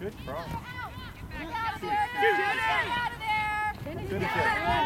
Good cross. Get out of there! Get out of there! Finish it.